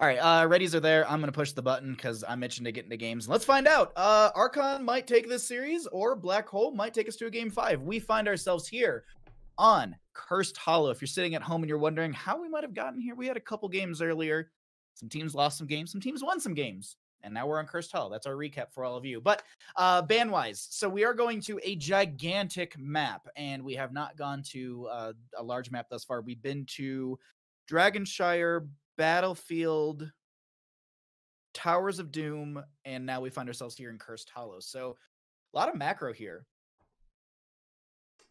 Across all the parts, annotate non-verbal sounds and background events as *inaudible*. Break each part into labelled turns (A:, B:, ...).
A: All right, uh, readies are there. I'm gonna push the button because I'm itching to get into games. Let's find out. Uh, Archon might take this series, or Black Hole might take us to a game five. We find ourselves here on Cursed Hollow. If you're sitting at home and you're wondering how we might have gotten here, we had a couple games earlier. Some teams lost some games, some teams won some games, and now we're on Cursed Hollow. That's our recap for all of you. But uh, band wise, so we are going to a gigantic map, and we have not gone to uh, a large map thus far. We've been to Dragonshire, Battlefield, Towers of Doom, and now we find ourselves here in Cursed Hollow. So a lot of macro here.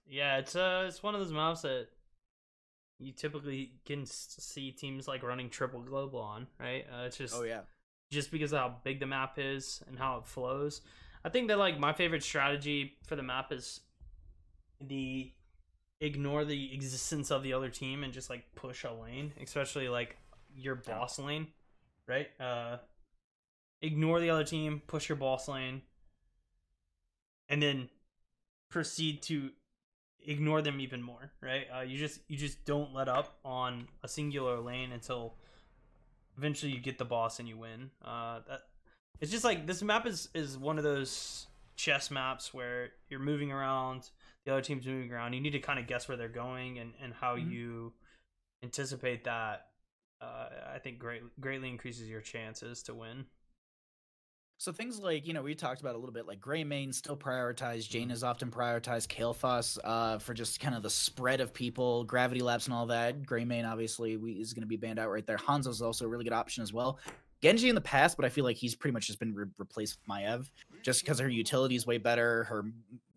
B: Yeah, it's uh, it's one of those maps that you typically can see teams like running triple global on, right? Uh, it's just
A: Oh yeah.
B: just because of how big the map is and how it flows. I think that like my favorite strategy for the map is the ignore the existence of the other team and just like push a lane, especially like your boss lane, right? Uh ignore the other team, push your boss lane, and then proceed to ignore them even more, right? Uh, you just you just don't let up on a singular lane until eventually you get the boss and you win. Uh, that it's just like this map is is one of those chess maps where you're moving around, the other team's moving around. You need to kind of guess where they're going and and how
A: Mhm.
B: you anticipate that. Uh, I think great, greatly increases your chances to win.
A: So things like, you know, we talked about a little bit like Gray Greymane still prioritized, Jane is often prioritized, Kael'thas uh, for just kind of the spread of people, Gravity Lapse and all that. Gray Greymane obviously we, is going to be banned out right there. Hanzo is also a really good option as well. Genji in the past, but I feel like he's pretty much just been re- replaced with Maev just because her utility is way better. Her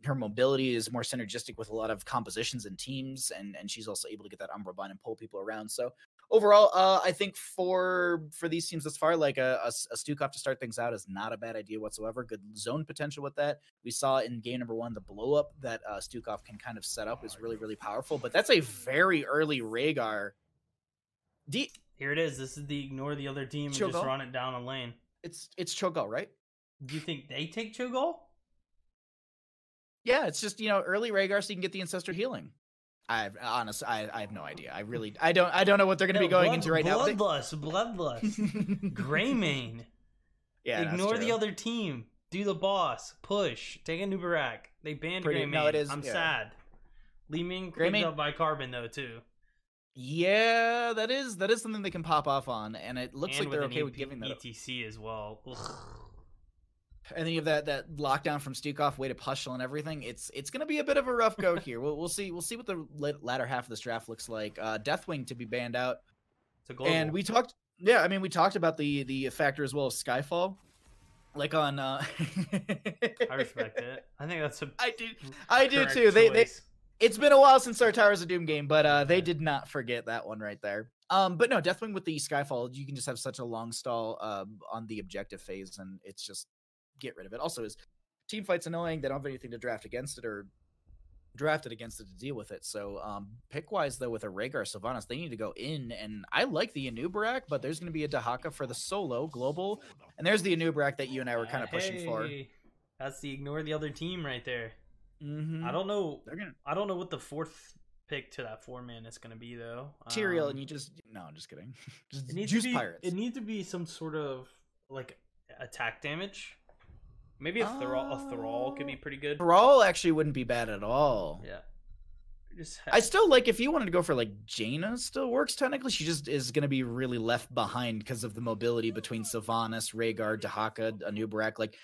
A: her mobility is more synergistic with a lot of compositions and teams, and and she's also able to get that Umbral Bind and pull people around. So overall, uh, I think for for these teams thus far, like a Stukov to start things out is not a bad idea whatsoever. Good zone potential with that. We saw in game number one the blow up that uh, Stukov can kind of set up is really really powerful. But that's a very early Rehgar. D-
B: Here it is. This is the ignore the other team and just run it down a lane.
A: it's it's Cho'Gall, right?
B: Do you think they take Cho'Gall?
A: Yeah, it's just you know early Rehgar so you can get the ancestor healing. I've honestly, I, I have no idea. I really, I don't, I don't know what they're going to be going
B: blood-
A: into right now. They-
B: Bloodlust, bloodlust. *laughs* Greymane.
A: yeah,
B: Ignore the other team. Do the boss. Push. Take Anub'arak. They banned
A: Pretty-
B: Greymane.
A: no, it is-
B: I'm
A: yeah.
B: sad. Li Ming cleaned up by Carbon though too.
A: Yeah, that is that is something they can pop off on, and it looks
B: and
A: like they're
B: with an
A: okay with giving that.
B: ETC as well. Ugh.
A: And then you have that that lockdown from Stukov, way to Pushel and everything. It's it's going to be a bit of a rough go *laughs* here. We'll we'll see we'll see what the latter half of this draft looks like. Uh, Deathwing to be banned out,
B: It's a global.
A: and we talked. Yeah, I mean we talked about the the factor as well as Skyfall, like on. uh *laughs*
B: I respect it. I think that's a
A: I do. I do too. They they it's been a while since our Towers of Doom game, but uh, they did not forget that one right there. Um, but no, Deathwing with the Skyfall, you can just have such a long stall um, on the objective phase, and it's just get rid of it. Also, is team fights annoying? They don't have anything to draft against it or drafted against it to deal with it. So um, pick wise though, with a Rehgar Sylvanas, they need to go in, and I like the Anub'arak, but there's going to be a Dehaka for the solo global, and there's the Anub'arak that you and I were kind of pushing for.
B: That's the ignore the other team right there.
A: Mm-hmm.
B: I don't know.
A: They're gonna
B: I don't know what the fourth pick to that four man is going to be though.
A: Tyrael,
B: Um,
A: and you just no, I'm just kidding. *laughs* just
B: It needs
A: juice
B: to be,
A: pirates.
B: It needs to be some sort of like attack damage. Maybe a Thrall, a Thrall could be pretty good.
A: Thrall actually wouldn't be bad at all.
B: Yeah. Just
A: I still like if you wanted to go for like Jaina still works technically. She just is going to be really left behind because of the mobility between Sylvanas, Rehgar, Dehaka, Anub'arak. Like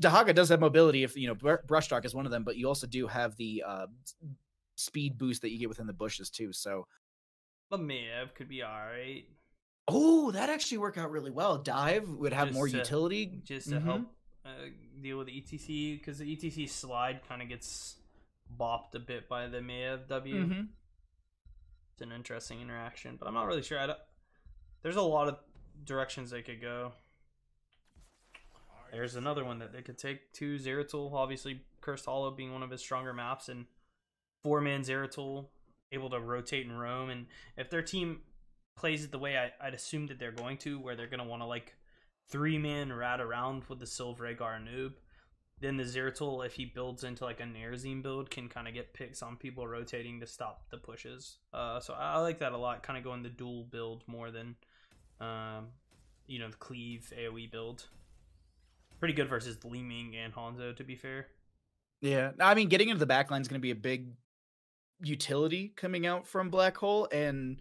A: Dehaka does have mobility if you know Br- Brushstalker is one of them, but you also do have the uh, speed boost that you get within the bushes too. So
B: Lamaev could be alright.
A: oh, that actually work out really well. Dive would have
B: Just
A: more
B: to-
A: utility.
B: Just to
A: Mhm.
B: help uh, deal with the ETC, because the ETC slide kind of gets bopped a bit by the Maev W.
A: Mhm.
B: It's an interesting interaction, but I'm not really sure. I don't, there's a lot of directions they could go. There's another one that they could take to Zeratul. Obviously, Cursed Hollow being one of his stronger maps, and four man Zeratul able to rotate and roam. And if their team plays it the way I, I'd assume that they're going to, where they're going to want to like three man rat around with the Sylv Rehgar noob, then the Zeratul, if he builds into like a Nerazim build, can kind of get picks on people rotating to stop the pushes. Uh, so I, I like that a lot. Kind of going the dual build more than um, you know the cleave AOE build. Pretty good versus Li Ming and Hanzo, to be fair.
A: Yeah, I mean, getting into the backline is going to be a big utility coming out from Black Hole, and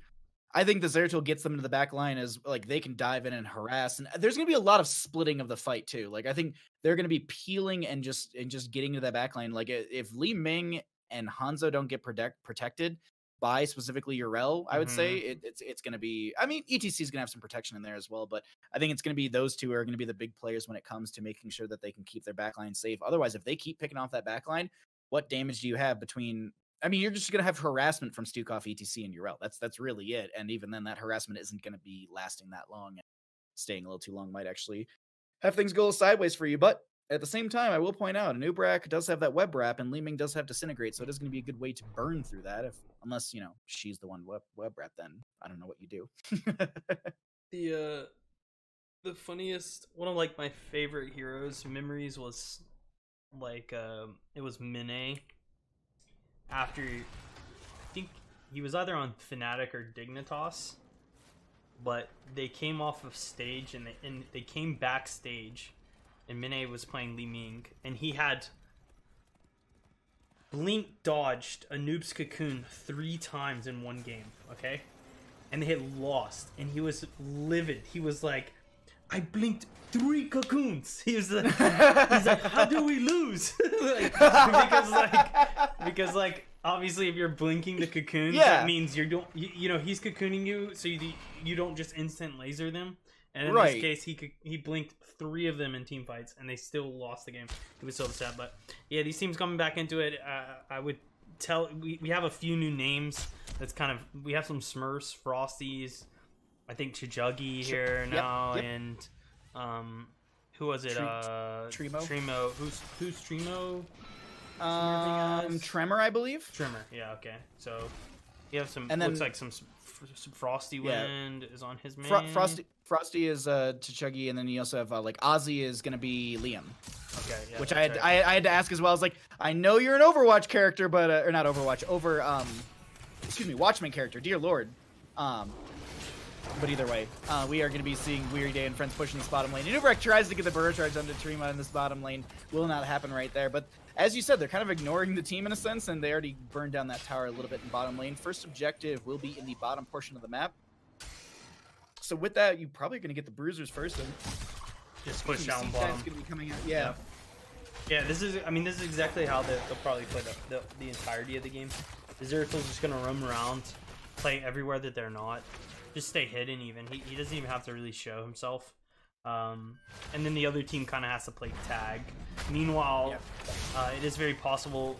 A: I think the Zeratul gets them into the back line as like they can dive in and harass. And there's gonna be a lot of splitting of the fight too. Like I think they're gonna be peeling and just and just getting to that back line. Like if Li Ming and Hanzo don't get protect protected by specifically Yrel, I would mm-hmm. say it, it's it's gonna be I mean, ETC is gonna have some protection in there as well, but I think it's gonna be those two are gonna be the big players when it comes to making sure that they can keep their backline safe. Otherwise, if they keep picking off that backline, what damage do you have between I mean, you're just going to have harassment from Stukov, ETC, and Yrel. That's that's really it. And even then, that harassment isn't going to be lasting that long. And staying a little too long might actually have things go sideways for you. But at the same time, I will point out, Anub'arak does have that web wrap, and Li Ming does have disintegrate, so it is going to be a good way to burn through that. If unless you know she's the one web web wrap, then I don't know what you do. *laughs*
B: the uh, the funniest one of like my favorite heroes memories was like uh, it was Mine after I think he was either on Fnatic or Dignitas, but they came off of stage and they, and they came backstage, and Mine was playing Li Ming, and he had blink dodged a noob's cocoon three times in one game. Okay, and they had lost, and he was livid. He was like, "I blinked three cocoons. *laughs* He was like, *laughs* he's like, how do we lose? *laughs* like, because like, because like, obviously, if you're blinking the cocoons, yeah. that means you don't, you, you, know, he's cocooning you, so you you don't just instant laser them. And in right. this case, he he blinked three of them in team fights, and they still lost the game. He was so upset. But yeah, these teams coming back into it, uh, I would tell we, we have a few new names. That's kind of we have some Smurfs, Frosties. I think Chijuggy here yep, now, yep. and um, who was it? Tre- uh,
A: Tremo.
B: Tremo. Who's who's Tremo?
A: Um, Tremor, I believe.
B: Tremor. Yeah. Okay. So you have some. And then looks like some, some Frosty yeah. Wind is on his main. Fro-
A: Frosty. Frosty is uh Chuggy, and then you also have uh, like Ozzy is gonna be Liam.
B: Okay, yeah,
A: which I had, right. I, I had to ask as well. I was like, I know you're an Overwatch character, but uh, or not Overwatch, over um, excuse me, Watchman character. Dear Lord, um, but either way, uh, we are going to be seeing Weary Day and friends pushing this bottom lane. Anub'arak tries to get the burrow charge onto Trima in this bottom lane. Will not happen right there. But as you said, they're kind of ignoring the team in a sense, and they already burned down that tower a little bit in bottom lane. First objective will be in the bottom portion of the map. So with that, you probably going to get the bruisers first. And
B: just push down bottom.
A: going to be coming out. Yeah.
B: yeah. Yeah, this is. I mean, this is exactly how they, will probably play the, the, the entirety of the game. The Zeratul's just gonna roam around, play everywhere that they're not, just stay hidden even. He, he doesn't even have to really show himself. Um, and then the other team kind of has to play tag. Meanwhile, yep. uh, it is very possible,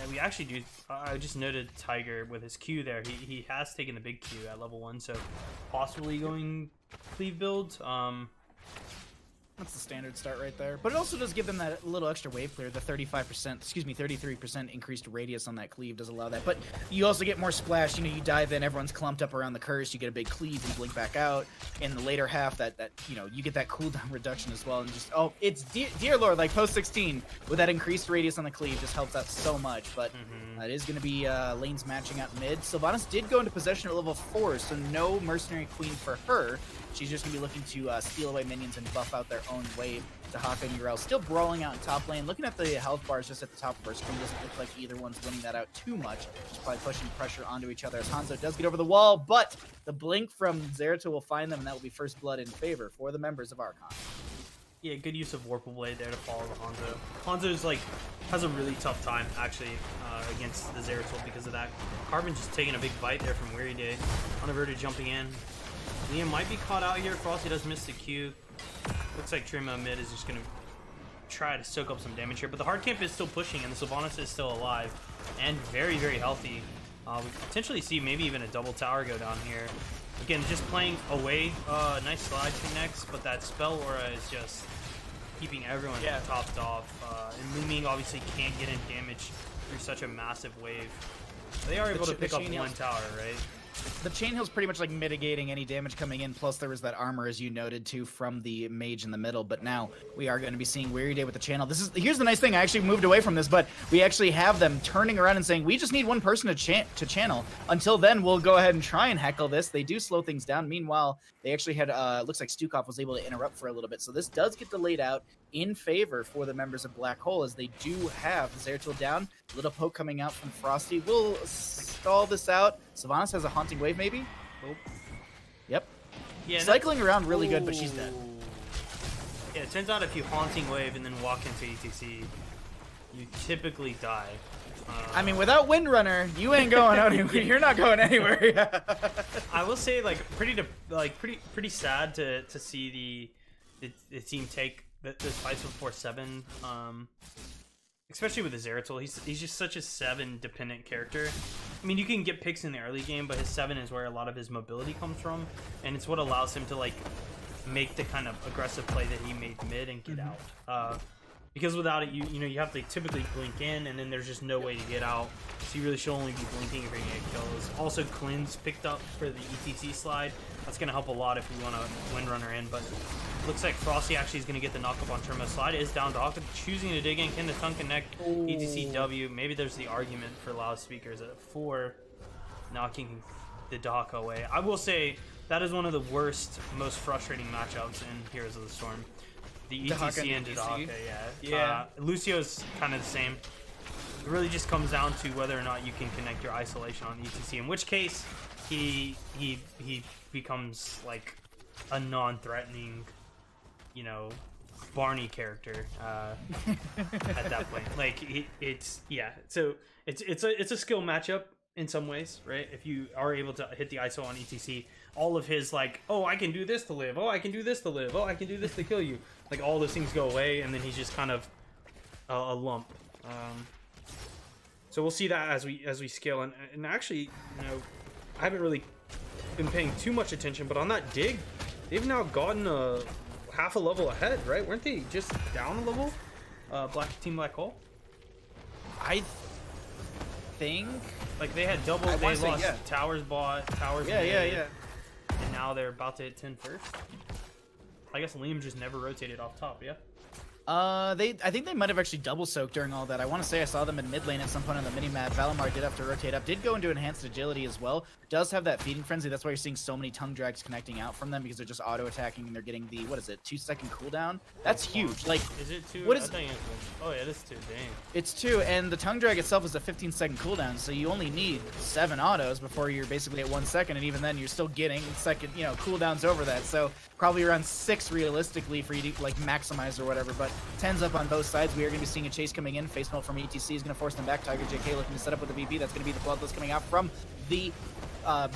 B: and we actually do. I just noted Tiger with his Q there. He, he has taken the big Q at level one, so possibly going cleave build. Um,
A: that's the standard start right there. But it also does give them that little extra wave clear. The 35%, excuse me, 33% increased radius on that cleave does allow that. But you also get more splash. You know, you dive in, everyone's clumped up around the curse. You get a big cleave and blink back out. In the later half, that, that you know, you get that cooldown *laughs* reduction as well. And just, oh, it's dear, dear lord, like post 16 with that increased radius on the cleave just helps out so much. But mm-hmm. uh, it is going to be uh, lanes matching out mid. Sylvanas did go into possession at level 4, so no Mercenary Queen for her. She's just going to be looking to uh, steal away minions and buff out their own wave. Dehaka and Yrel still brawling out in top lane. Looking at the health bars just at the top of her screen, doesn't look like either one's winning that out too much. Just probably pushing pressure onto each other as Hanzo does get over the wall, but the blink from Zeratul will find them, and that will be first blood in favor for the members of Archon.
B: Yeah, good use of Warp Blade there to follow the Hanzo. Hanzo's like has a really tough time actually uh, against the Zeratul because of that. Carbon just taking a big bite there from Weary Day. Unaverted jumping in. Liam might be caught out here. Frosty does miss the Q. Looks like Trima mid is just going to try to soak up some damage here. But the hard camp is still pushing, and the Sylvanas is still alive and very, very healthy. Uh, we potentially see maybe even a double tower go down here. Again, just playing away. Uh, nice slide connects, but that spell aura is just keeping everyone yeah. topped off. Uh, and Li Ming obviously can't get in damage through such a massive wave. They are able to pick up one tower, right?
A: The chain heal's pretty much like mitigating any damage coming in. Plus, there was that armor, as you noted, too, from the mage in the middle. But now we are going to be seeing Weary Day with the channel. This is here's the nice thing. I actually moved away from this, but we actually have them turning around and saying we just need one person to chan to channel. Until then, we'll go ahead and try and heckle this. They do slow things down. Meanwhile, they actually had uh, looks like Stukov was able to interrupt for a little bit. So this does get delayed out in favor for the members of Black Hole as they do have Zeratul down. Little poke coming out from Frosty. We'll stall this out. Sylvanas has a haunting wave, maybe.
B: Oh.
A: Yep.
B: Yeah,
A: Cycling around really good, but she's dead.
B: Yeah, it turns out if you haunting wave and then walk into ETC, you typically die. Uh,
A: I mean, without Windrunner, you ain't going *laughs* anywhere. You're not going anywhere. *laughs*
B: I will say, like, pretty de- like pretty pretty sad to to see the the, the team take the, this fight four seven. Um, especially with the Zeratul, he's he's just such a seven dependent character. I mean, you can get picks in the early game, but his seven is where a lot of his mobility comes from, and it's what allows him to like make the kind of aggressive play that he made mid and get out. Uh, because without it, you you know you have to typically blink in, and then there's just no way to get out. So you really should only be blinking if you're gonna get kills. Also, cleanse picked up for the ETC slide. That's gonna help a lot if we want to windrunner in. But looks like Frosty actually is gonna get the knockup on Turmo. Slide is down Dog choosing to dig in. Can the tongue connect? ETC W. Maybe there's the argument for loudspeakers at four, knocking the Dock away. I will say that is one of the worst, most frustrating matchups in Heroes of the Storm. The ETC
A: and
B: and. Dehaka, yeah.
A: Yeah.
B: Uh, Lucio's kind of the same. It really just comes down to whether or not you can connect your isolation on ETC. In which case, he he he becomes like a non-threatening, you know, Barney character uh, at that point. Like he, it's yeah. So it's it's a it's a skill matchup in some ways, right? If you are able to hit the ISO on ETC, all of his like, oh, I can do this to live. Oh, I can do this to live. Oh, I can do this to kill you. Like all those things go away, and then he's just kind of a, a lump. Um, so we'll see that as we as we scale. And, and actually, you know, I haven't really been paying too much attention, but on that dig, they've now gotten a half a level ahead, right? Weren't they just down a level? Uh, Black Team Black Hole.
A: I think.
B: Like they had double.
A: I
B: They lost
A: yeah.
B: towers bought towers.
A: Yeah, yeah, yeah.
B: And now they're about to hit 10 first. I guess Liam just never rotated off top. Yeah.
A: Uh, they I think they might have actually double soaked during all that. I want to say I saw them in mid lane at some point on the mini map. Valimar did have to rotate up. Did go into enhanced agility as well. Does have that feeding frenzy. That's why you're seeing so many tongue drags connecting out from them because they're just auto attacking and they're getting the what is it two second cooldown. That's huge. Like
B: Is it two?
A: What is-
B: one. Oh yeah, this is two. Dang.
A: It's two, and the tongue drag itself is a 15 second cooldown, so you only need seven autos before you're basically at one second, and even then you're still getting second, you know, cooldowns over that. So probably around six realistically for you to like maximize or whatever. But tens up on both sides. We are going to be seeing a chase coming in. Face melt from ETC is going to force them back. Tiger JK looking to set up with a VP. That's going to be the Bloodlust coming out from the. Uh,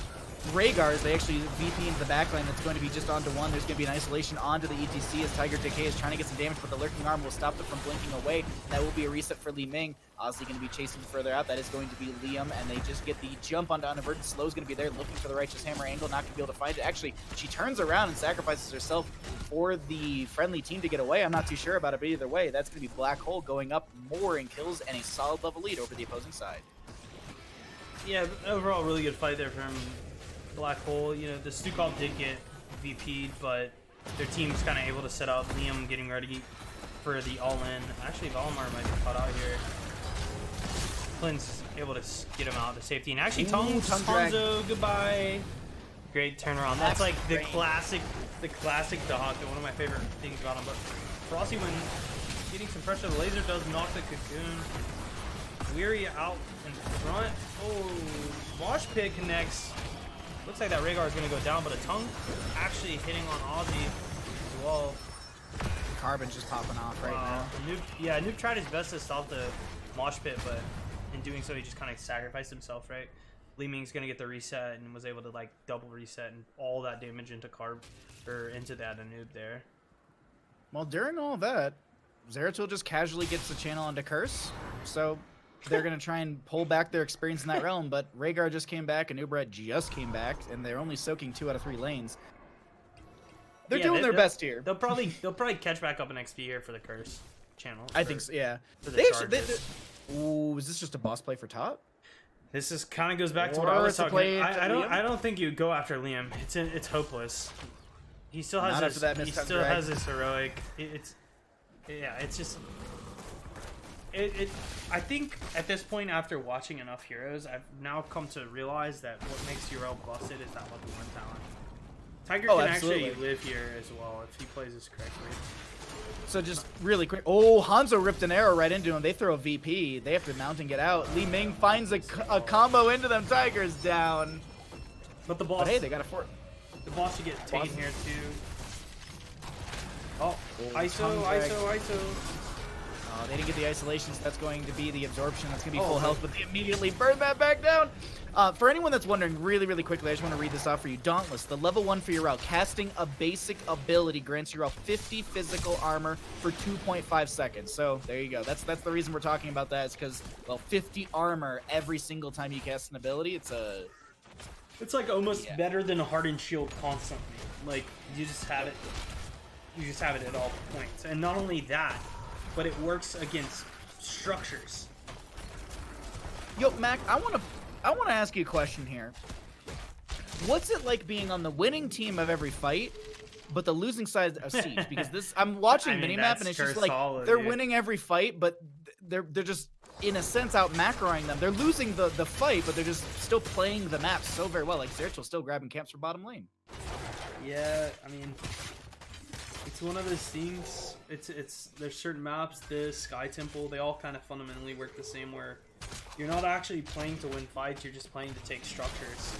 A: Rehgars, they actually VP into the backline. That's going to be just onto one. There's going to be an isolation onto the ETC as Tiger JK is trying to get some damage, but the lurking arm will stop them from blinking away. That will be a reset for Li Ming. Ozzy going to be chasing further out. That is going to be Liam, and they just get the jump onto Unavert. Slow's going to be there looking for the righteous hammer angle, not going to be able to find it. Actually, she turns around and sacrifices herself for the friendly team to get away. I'm not too sure about it, but either way, that's going to be Black Hole going up more in kills and a solid level lead over the opposing side.
B: Yeah, overall, really good fight there from Black Hole. You know, the Stukov did get VP'd, but their team's kind of able to set up. Liam getting ready for the all-in. Actually, Valimar might be caught out here. Clint's able to get him out to safety. And actually,
A: Ooh,
B: Tongue,
A: tongue drag.
B: Hanzo, goodbye. Great turnaround. That's
A: That's
B: like the
A: great.
B: classic, the classic Dehaka. One of my favorite things about him. But Frosty, when getting some pressure, the laser does knock the cocoon. Weary out in front. Oh, Mosh Pit connects. Looks like that Rehgar is going to go down, but a tongue actually hitting on Ozzy as well.
A: Carbon's just popping off right
B: Wow.
A: now.
B: Noob, yeah, Noob tried his best to stop the Mosh Pit, but in doing so, he just kind of sacrificed himself, right? Li Ming's going to get the reset and was able to like double reset and all that damage into Carb or into that Anub there.
A: Well, during all that, Zeratul just casually gets the channel onto Curse, so they're gonna try and pull back their experience in that realm. But Rehgar just came back, and Ubret just came back, and they're only soaking two out of three lanes. They're
B: Yeah,
A: doing
B: they-
A: their best here.
B: They'll probably they'll probably catch back up in XP here for the curse channel.
A: I
B: for-
A: think so. Yeah.
B: the
A: They actually. They, they- Ooh, is this just a boss play for top?
B: This is kind of goes back to what I was talking. I, I don't.
A: Liam?
B: I don't think you go after Liam. It's it's hopeless. He still has
A: Not
B: his.
A: that
B: he still
A: drag.
B: has his heroic. It, it's yeah. It's just. It, it. I think at this point, after watching enough heroes, I've now come to realize that what makes Uriel busted is that level one talent. Tiger
A: Oh,
B: can
A: absolutely.
B: actually live here as well if he plays this correctly.
A: So just really quick. Oh, Hanzo ripped an arrow right into him. They throw a VP. They have to mount and get out. Li Ming finds a, a combo into them. Tigers down.
B: But the boss.
A: But hey, they got a fort.
B: the boss should get taken here too. Oh,
A: Oh,
B: ISO. ISO, ISO.
A: Oh, they didn't get the isolation, so that's going to be the absorption. That's going to be
B: Oh,
A: full health, but they immediately burn that back down. Uh, for anyone that's wondering, really, really quickly, I just want to read this off for you. Dauntless, the level one for Uriel, casting a basic ability grants Uriel 50 physical armor for 2.5 seconds. So there you go. That's that's the reason we're talking about that. Is because well, 50 armor every single time you cast an ability. It's a
B: It's like almost
A: Yeah.
B: better than a hardened shield constantly. Like you just have it, you just have it at all points. And not only that, but it works against structures.
A: Yo, Mac, I want to I want to ask you a question here. What's it like being on the winning team of every fight, but the losing side of Siege? *laughs* Because this, I'm watching
B: I mean,
A: minimap and it's just like
B: solid,
A: they're
B: dude.
A: winning every fight, but they're they're just in a sense out macroing them. They're losing the the fight, but they're just still playing the map so very well. Like Zeratul's still grabbing camps for bottom lane.
B: Yeah, I mean, it's one of those things. It's it's there's certain maps, this Sky Temple, they all kind of fundamentally work the same. Where you're not actually playing to win fights, you're just playing to take structures.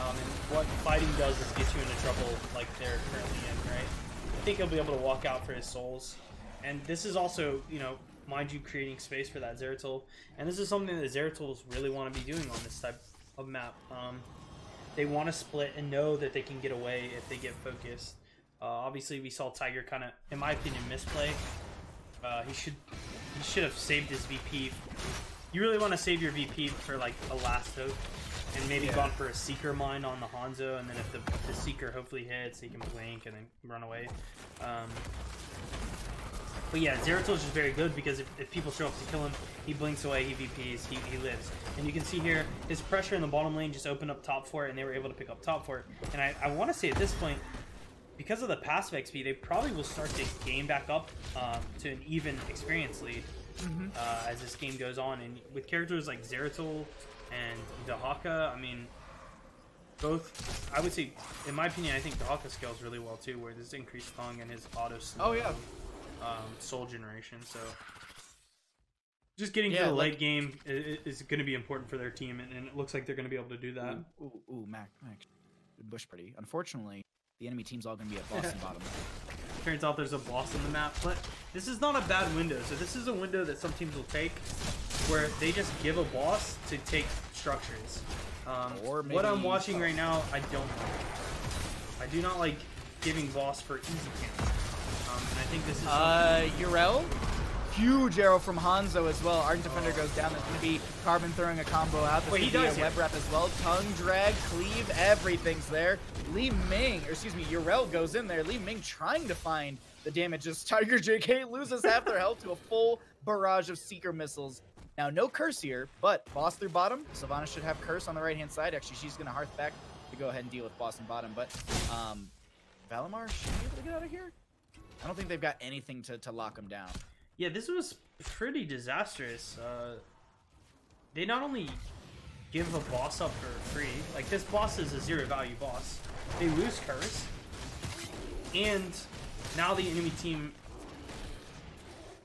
B: Um, and what fighting does is get you into trouble like they're currently in, right? I think he'll be able to walk out for his souls. And this is also, you know, mind you, creating space for that Zeratul. And this is something that Zeratuls really want to be doing on this type of map. Um, they want to split and know that they can get away if they get focused. Uh, obviously, we saw Tiger kind of, in my opinion, misplay. Uh, he should he should have saved his VP. You really want to save your VP for like a last hope, and maybe
A: Yeah.
B: gone for a Seeker mine on the Hanzo, and then if the, the Seeker hopefully hits, he can blink and then run away. Um, but yeah, Zeratul is just very good because if, if people show up to kill him, he blinks away, he VPs, he, he lives. And you can see here, his pressure in the bottom lane just opened up top for it, and they were able to pick up top for it. And I, I want to say at this point, because of the passive XP, they probably will start to gain back up um, to an even experience lead uh, as this game goes on. And with characters like Zeratul and Dehaka, I mean, both, I would say, in my opinion, I think Dehaka scales really well too, where there's increased tongue and his auto slow,
A: Oh, yeah.
B: um, soul generation. So just getting
A: Yeah,
B: to the
A: like-
B: late game is, is going to be important for their team, and, and it looks like they're going to be able to do that.
A: Ooh, ooh, ooh, Mac, Mac, Bush pretty. Unfortunately, the enemy team's all going to be at Boston bottom. *laughs*
B: Turns out there's a boss on the map, but this is not a bad window. So this is a window that some teams will take, where they just give a boss to take structures. Um,
A: Or
B: what I'm
A: maybe-
B: watching right now, I don't like. I do not like giving boss for easy camps. Um, and I think this is
A: Uh, Uriel, huge arrow from Hanzo as well. Ardent Defender goes down. There's going to be Carbon throwing a combo out. There's
B: Wait, he does
A: a web wrap as well. Tongue drag, cleave, everything's there. Li Ming, or excuse me, Uriel goes in there. Li Ming trying to find the damage as Tiger *laughs* JK loses half their health to a full barrage of Seeker missiles. Now, no curse here, but boss through bottom. Savannah should have curse on the right hand side. Actually, she's going to hearth back to go ahead and deal with boss and bottom. But um, Valimar should be able to get out of here. I don't think they've got anything to, to lock him down.
B: Yeah, this was pretty disastrous. Uh, they not only give a boss up for free, like this boss is a zero value boss. They lose curse, and now the enemy team,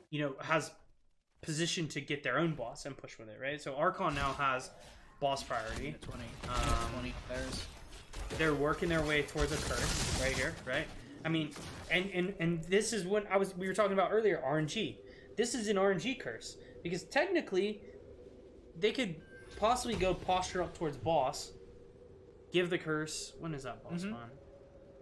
B: you know, has position to get their own boss and push with it, right? So Archon now has boss priority.
A: 20.
B: Um,
A: 20 players.
B: they're working their way towards a curse right here, right? I mean, and and and this is what I was we were talking about earlier. RNG. This is an RNG curse because technically, they could possibly go posture up towards boss, give the curse. When is that boss
A: Mhm.
B: on?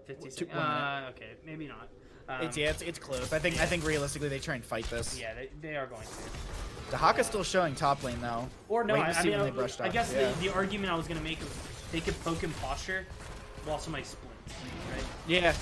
B: Fifty.
A: Two-
B: sec-
A: one minute.
B: Uh, okay, maybe not. Um,
A: it's yeah, it's, it's close. I think I think realistically they try and fight this.
B: yeah, they, they are going to.
A: Dehaka's still showing top lane though.
B: Or no, I, I mean,
A: when
B: I, I guess
A: yeah.
B: the, the argument I was gonna make was they could poke him posture while somebody splits, right?
A: Yeah.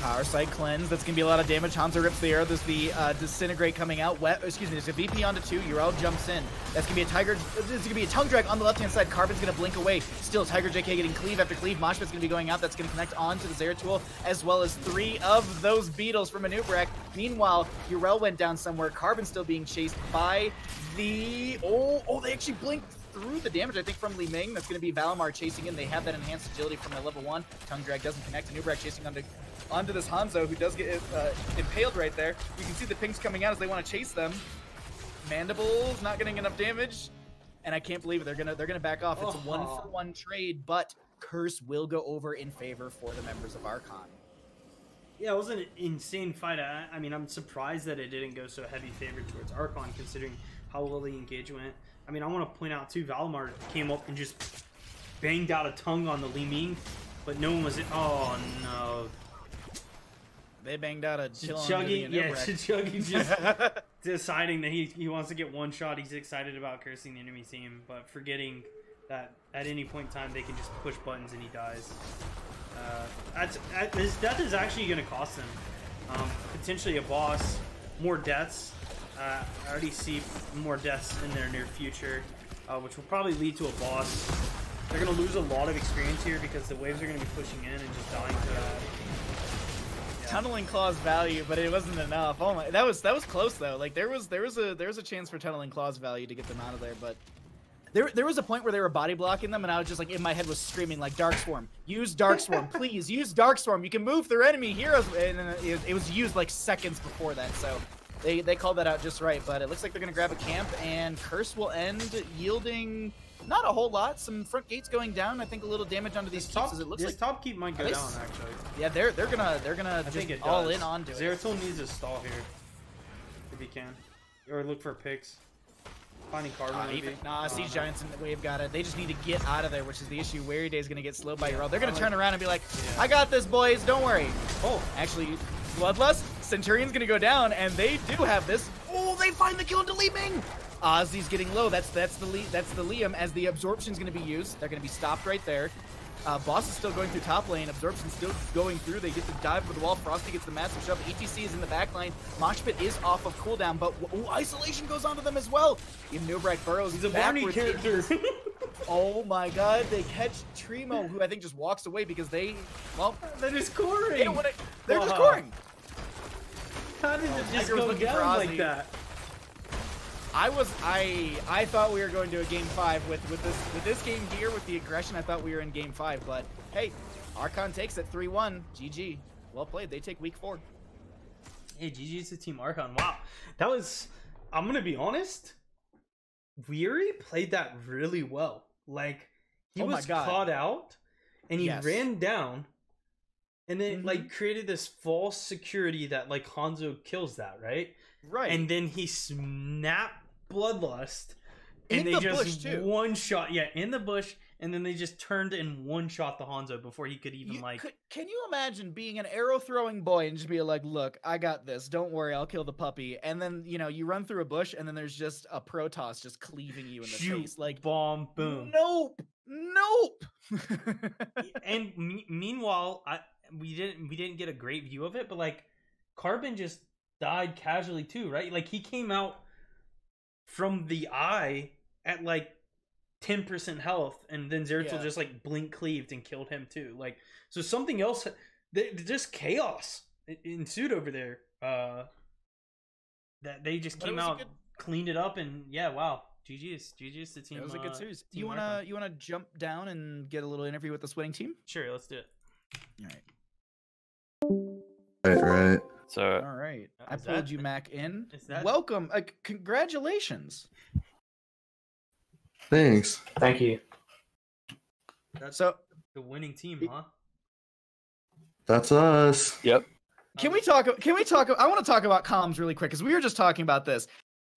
A: Power Sight Cleanse. That's going to be a lot of damage. Hanzo rips the air. There's the uh, Disintegrate coming out. Wet, excuse me, there's a VP onto two. Yrel jumps in. That's going to be a Tiger. There's going to be a Tongue Drag on the left-hand side. Carbon's going to blink away. Still, Tiger JK getting cleave after cleave. Moshpit's going to be going out. That's going to connect onto the Zeratul, as well as three of those beetles from Anub'arak. Meanwhile, Yrel went down somewhere. Carbon still being chased by the... Oh, oh, they actually blinked through the damage, I think, from Li Ming. That's going to be Valimar chasing in. They have that enhanced agility from a level 1. Tongue Drag doesn't connect. Anub'arak chasing onto, onto this Hanzo, who does get uh, impaled right there. You can see the pings coming out as they want to chase them. Mandibles not getting enough damage. And I can't believe it. They're gonna they're gonna back off. It's a one for one trade, but Curse will go over in favor for the members of Archon.
B: Yeah, it was an insane fight. I, I mean, I'm surprised that it didn't go so heavy favor towards Archon, considering how well the engage went. I mean, I want to point out too, Valimar came up and just banged out a tongue on the Li Ming, but no one was. In, oh no!
A: They banged out a
B: Chuggy, yeah, Chuggy just *laughs* deciding that he, he wants to get one shot. He's excited about cursing the enemy team, but forgetting that at any point in time they can just push buttons and he dies. Uh, that's, that, his death is actually going to cost him. Um, potentially a boss, more deaths, uh, I already see more deaths in their near future, uh, which will probably lead to a boss. They're going to lose a lot of experience here because the waves are going to be pushing in and just dying to that.
A: Tunneling claws value, but it wasn't enough. Oh my, that was that was close though. Like there was there was a there was a chance for tunneling claws value to get them out of there, but there, there was a point where they were body blocking them, and I was just like, in my head was screaming like, "Dark Swarm, use Dark Swarm, *laughs* please, use Dark Swarm. You can move through enemy heroes, and it, it, was used like seconds before that. So they, they called that out just right, but it looks like they're going to grab a camp, and Curse will end yielding not a whole lot. Some front gates going down. I think a little damage onto these top, keeps. It looks
B: this
A: like
B: top keep might go down actually.
A: Yeah, they're they're gonna they're gonna I just all in onto
B: it. Zeratul needs a stall here if he can, or look for picks. Finding carbon. Uh,
A: even, nah, Siege oh, Giants and the Wave got it. They just need to get out of there, which is the issue. Weary Day is gonna get slowed by yeah, your They're gonna turn around and be like, yeah. "I got this, boys. Don't worry." Oh, actually, Bloodlust Centurion's gonna go down, and they do have this. Oh, they find the kill into Li Ming! Ozzy's getting low. That's that's the that's the Liam as the absorption's gonna be used. They're gonna be stopped right there. Uh, Boss is still going through top lane. Absorption's still going through. They get the dive for the wall. Frosty gets the massive shove. ETC is in the back line. Moshpit is off of cooldown, but ooh, isolation goes onto them as well. Even Nubrak burrows.
B: He's a Barney character. *laughs*
A: oh my god, they catch Trimo, who I think just walks away because they, well,
B: they're just coring. They
A: they're uh -huh. just coring.
B: How did it just go down like that?
A: I was I I thought we were going to a game five with with this with this game here with the aggression. I thought we were in game five, but hey, Archon takes it three one. GG. Well played. They take week four.
B: Hey, GG's to Team Archon. Wow, that was. I'm gonna be honest. Weary played that really well. Like he oh was caught out, and he yes. ran down, and then mm-hmm. like created this false security that like Hanzo kills that right. Right. And then he snapped bloodlust and in they the just one shot yeah in the bush and then they just turned and one shot the Hanzo before he could even
A: you,
B: like
A: could, can you imagine being an arrow throwing boy and just be like look I got this. Don't worry I'll kill the puppy. And then you know you run through a bush and then there's just a Protoss just cleaving you in the Shoot, face like
B: bomb boom.
A: Nope nope. *laughs*
B: And me- meanwhile I we didn't we didn't get a great view of it but like Carbon just died casually too right like he came out from the eye at like 10% health and then Zeratul yeah. just like blink cleaved and killed him too. Like so something else just chaos ensued over there. Uh that they just came out good... cleaned it up and yeah, wow. GG's GG's the team.
A: It was a good uh, series. you want to you want to jump down and get a little interview with the winning team?
B: Sure, let's do it.
A: All
C: right. Right, right.
A: So all right, I pulled that, you Mac in. That... Welcome, uh, congratulations.
C: Thanks.
D: Thank you.
B: That's so the winning team, huh?
C: That's us.
D: Yep.
A: Can we talk? Can we talk? I want to talk about comms really quick because we were just talking about this.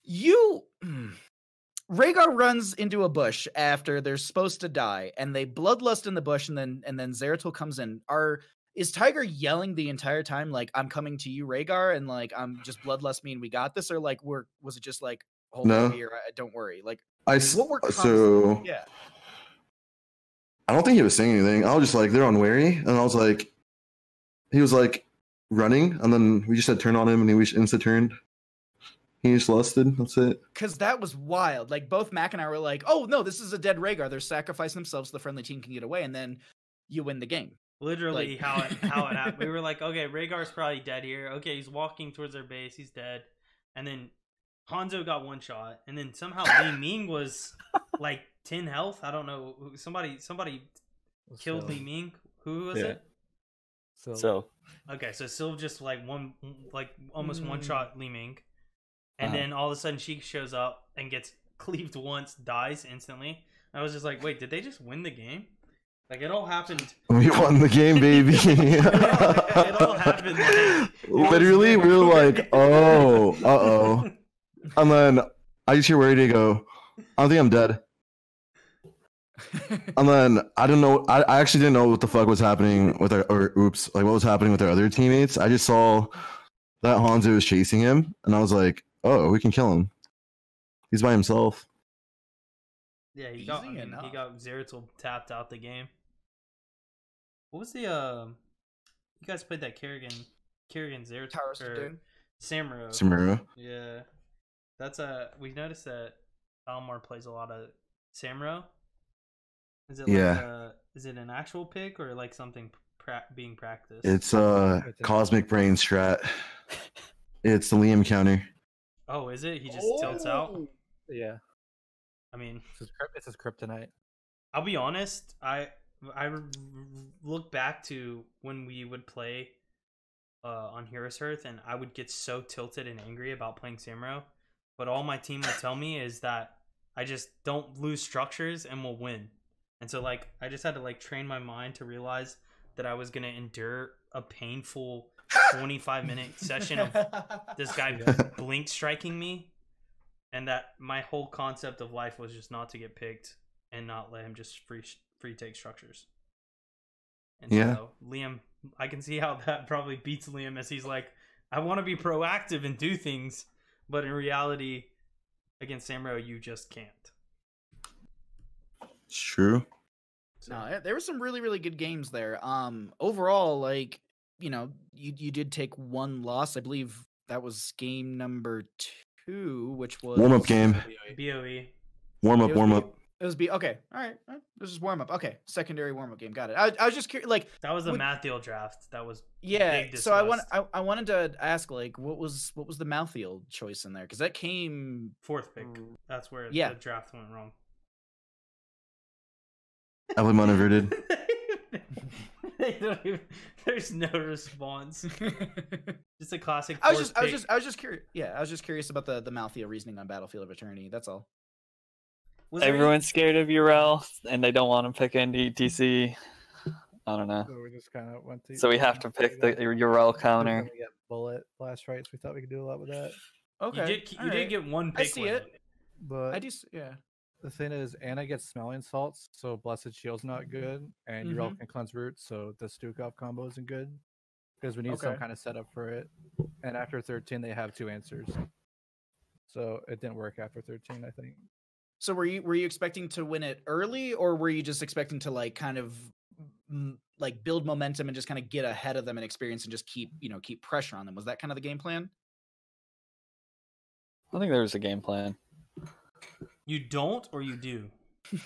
A: You, *clears throat* Rehgar runs into a bush after they're supposed to die, and they bloodlust in the bush, and then and then Zeratul comes in. Are is Tiger yelling the entire time like I'm coming to you, Rehgar, and like I'm just bloodlust me and we got this, or like we're was it just like hold no. here, don't worry, like
C: I what were uh, so
A: yeah.
C: I don't think he was saying anything. I was just like they're unwary, and I was like, he was like, running, and then we just had turn on him, and he was insta turned. He just lusted. That's it.
A: Because that was wild. Like both Mac and I were like, "Oh no, this is a dead Rehgar. They're sacrificing themselves so the friendly team can get away, and then you win the game."
B: Literally
A: Like-
B: how it how it happened. We were *laughs* like, okay, Rehgar's probably dead here. Okay, he's walking towards their base. He's dead. And then Hanzo got one shot, and then somehow Li *laughs* Ming was like ten health. I don't know. who- Somebody somebody killed
D: So-
B: Li Ming. Who was
D: Yeah.
B: it?
D: So,
E: So
B: Okay, so Sylv just like one like almost one
A: Mm.
B: shot Li Ming, and
E: Uh-huh.
B: then all of a sudden she shows up and gets *laughs* cleaved once, dies instantly. I was just like, wait, did they just win the game? Like it all happened. *laughs*
C: We won the game, baby. *laughs*
B: It all happened, like,
C: Literally, we were like, "Oh, uh oh," and then I just hear where to go. I don't think I'm dead. And then I don't know. I, I actually didn't know what the fuck was happening with our. Or oops, like what was happening with our other teammates. I just saw that Hanzo was chasing him, and I was like, "Oh, we can kill him. He's by himself."
B: Yeah, he got I
A: Easy
B: mean, he got Zeratul tapped out the game. What was the uh you guys played that Kerrigan Kerrigan Zeratul
A: Towers of
B: or Samuro.
C: Samuro.
B: Yeah. That's a we noticed that Almar plays a lot of Samuro. Is it like
C: Yeah.
B: a, is it an actual pick or like something pra- being practiced?
C: It's uh
D: a-
C: cosmic brain strat. *laughs* It's the Liam counter.
B: Oh, is it? He just tilts out.
A: Oh!
D: yeah,
B: I mean,
D: it's his, kryp- it's kryptonite.
B: I'll be honest. I I look back to when we would play uh, on Heroes Hearth, and I would get so tilted and angry about playing Samuro. But all my team would tell me is that I just don't lose structures and we'll win. And so, like, I just had to like train my mind to realize that I was gonna endure a painful *laughs* 25 minute session of *laughs* this guy blink striking me, and that my whole concept of life was just not to get picked and not let him just free free take structures. And
C: Yeah.
B: so Liam, I can see how that probably beats Liam as he's like, I want to be proactive and do things, but in reality, against Samuro, you just can't.
C: It's true.
B: So,
A: No, there were some really, really good games there. Um, overall, like you know, you you did take one loss. I believe that was game number two, which was
C: Warm up game.
B: Boe.
C: Warm up. warm up.
A: It was B. Okay, all right. all right, This is warm up. Okay, secondary warm up game. Got it. I, I was just curious, like,
B: That was the
A: Would-
B: Malthael draft. That was
A: yeah.
B: Big
A: So I want. I, I wanted to ask, like, what was what was the Malthael choice in there? Because that came.
B: fourth pick.
A: Mm.
B: That's where
A: Yeah.
B: the draft went wrong.
C: Heavily unaverted. *laughs* *laughs*
B: They don't even- there's no response. *laughs* Just a classic.
A: I was
B: fourth
A: just I was just I was just curious. Yeah, I was just curious about the the Malthael reasoning on Battlefield of Eternity. That's all.
B: Was there any-
E: everyone's scared of Yrel and they don't want to pick NDTC. I don't know.
D: So we just kind of went to.
E: So we have to pick the Yrel counter.
D: We get bullet blast right, so we thought we could do a lot with that.
A: Okay,
B: You did. You
A: all
B: did get one
A: I see
B: with
A: it.
D: But
A: I do. Yeah.
D: The thing is, Ana gets smelling salts, so Blessed Shield's not good, and
A: Mhm.
D: Yrel can cleanse roots, so the Stukov combo isn't good because we need some kind of setup for it. And after 13, they have two answers, so it didn't work after 13. I think.
A: So were you were you expecting to win it early, or were you just expecting to like kind of like build momentum and just kind of get ahead of them and experience and just keep you know keep pressure on them? Was that kind of the game plan?
E: I think there was a game plan.
B: You don't, or you do.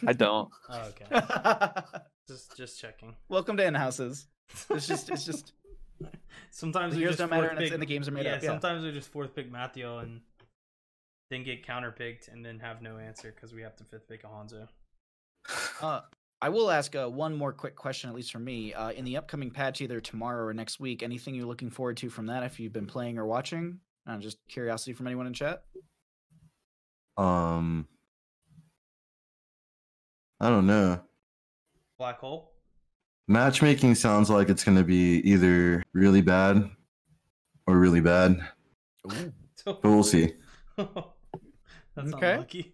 E: I don't. *laughs*
B: Oh, okay. *laughs* just just checking.
A: Welcome to in houses. It's just it's just *laughs*
B: Sometimes
A: the
B: we just
A: don't matter
B: fourth
A: and, it's,
B: pick-
A: and the games are made
B: yeah,
A: up. Yeah.
B: sometimes we just fourth pick Malthael and then get counterpicked and then have no answer because we have to fifth pick a Hanzo.
A: Uh, I will ask uh, one more quick question, at least for me. Uh, in the upcoming patch, either tomorrow or next week, anything you're looking forward to from that? If you've been playing or watching, uh, just curiosity from anyone in chat.
C: Um, I don't know.
B: Black hole.
C: Matchmaking sounds like it's gonna be either really bad or really bad, but we'll see. *laughs*
B: That's
A: Okay.
B: unlucky.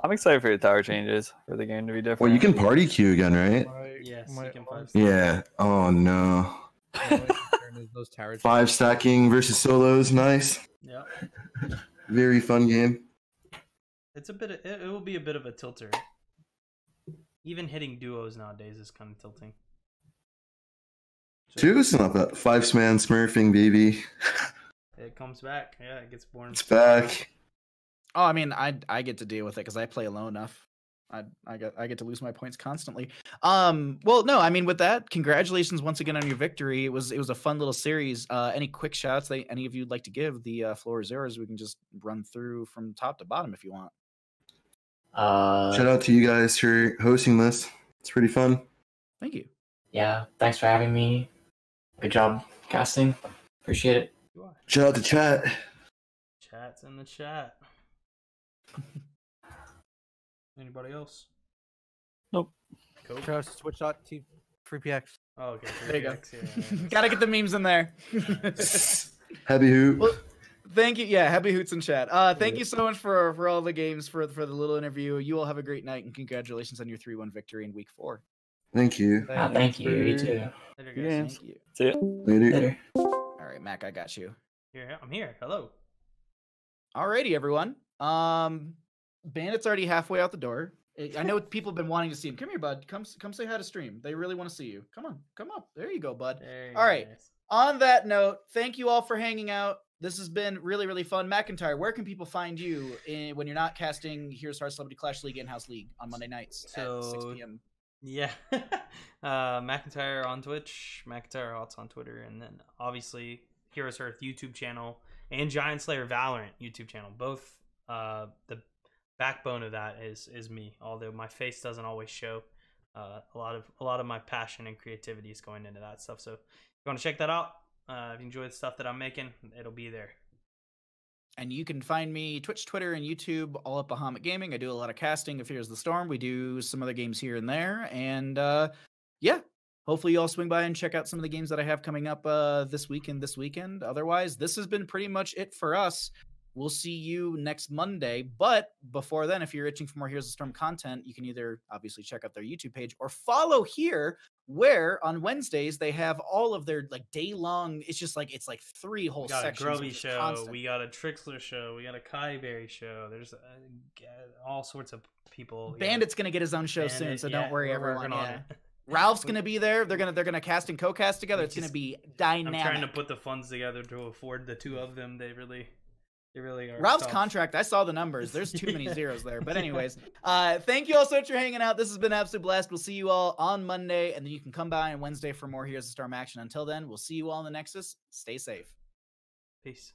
E: I'm excited for the tower changes for the game to be different.
C: Well, you can party queue again, right?
D: My-
B: Yes,
D: my
B: you can
D: only-
C: Yeah. Oh no.
D: my only concern is those tower
C: Five stacking versus solos, nice.
B: Yeah,
C: Very fun game.
B: it's a bit. Of, it, it will be a bit of a tilter. Even hitting duos nowadays is kind of tilting.
C: Two not bad. Five man smurfing, baby.
B: It comes back. Yeah, it gets born.
C: It's back.
A: Oh, I mean, I I get to deal with it because I play alone enough. I I get I get to lose my points constantly. Um, well, no, I mean, with that, congratulations once again on your victory. It was it was a fun little series. Uh, any quick shots that any of you'd like to give? The uh, floor is yours. We can just run through from top to bottom if you want.
F: Uh,
C: Shout out to you guys for hosting this. It's pretty fun.
A: Thank you.
F: yeah, thanks for having me. Good job casting. Appreciate it.
C: Shout out to chat.
B: Chat's in the chat. *laughs* Anybody else?
E: Nope.
B: Cool.
D: Shout out to Twitch.tv free PX.
B: Oh, okay.
A: There you go.
B: PX, yeah, yeah, yeah. *laughs*
A: Gotta get the memes in there. *laughs*
C: Happy hoop.
A: Well, thank you. Yeah, happy hoots in chat. Uh, thank you so much for for all the games for for the little interview. You all have a great night and congratulations on your three one victory in week four.
C: Thank you.
F: Ah, thank you. You too.
B: Later, guys.
E: Yeah.
A: Thank you.
E: See ya.
C: Later.
F: Later.
A: All right, Mac, I got you.
B: Here, I'm here. Hello.
A: Alrighty, everyone. Um, Bandit's already halfway out the door. I- I know *laughs* people have been wanting to see him. Come here, bud. Come come say hi to stream. They really want to see you. Come on, come up. There you go, bud.
B: There you
A: All right.
B: guys.
A: On that note, thank you all for hanging out. This has been really, really fun. McIntyre, where can people find you in, when you're not casting Heroes Hearth Celebrity Clash League in House League on Monday nights at 6 p.m.?
B: Yeah. *laughs* uh, McIntyre on Twitch, McIntyre Hots on Twitter, and then obviously Heroes Hearth YouTube channel and Giant Slayer Valorant YouTube channel. Both uh, the backbone of that is is me. Although my face doesn't always show. Uh, a lot of a lot of my passion and creativity is going into that stuff. So if you want to check that out, uh, if you enjoy the stuff that I'm making, it'll be there.
A: And you can find me Twitch, Twitter, and YouTube all at Bahamut Gaming. I do a lot of casting of Here's the Storm. We do some other games here and there. And uh yeah, hopefully you all swing by and check out some of the games that I have coming up uh this week and this weekend. Otherwise, this has been pretty much it for us. We'll see you next Monday. But before then, if you're itching for more Here's the Storm content, you can either obviously check out their YouTube page or follow here, where on Wednesdays they have all of their like day long. It's just like it's like three whole
B: We got a
A: sections.
B: Grubby
A: just
B: show.
A: content.
B: We got a Trikslyr show. We got a Kai Berry show. There's uh, all sorts of people.
A: Bandit's gonna get his own show soon, so
B: yeah,
A: don't worry, everyone. Yeah. Ralph's *laughs* gonna be there. They're gonna they're gonna cast and co-cast together. It's gonna
B: just-
A: be
B: I'm
A: dynamic.
B: trying to put the funds together to afford the two of them. They really, they really are.
A: Ralph's
B: tough.
A: contract. I saw the numbers. There's too many *laughs* zeros there. But anyways, *laughs* uh, thank you all so much for hanging out. This has been an absolute blast. We'll see you all on Monday, and then you can come by on Wednesday for more Heroes of Storm action. Until then, we'll see you all in the Nexus. Stay safe.
B: Peace.